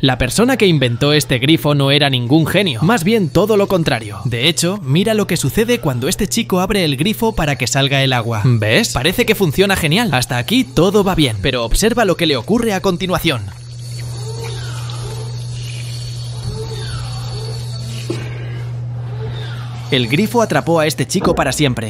La persona que inventó este grifo no era ningún genio, más bien todo lo contrario. De hecho, mira lo que sucede cuando este chico abre el grifo para que salga el agua. ¿Ves? Parece que funciona genial. Hasta aquí todo va bien, pero observa lo que le ocurre a continuación. El grifo atrapó a este chico para siempre.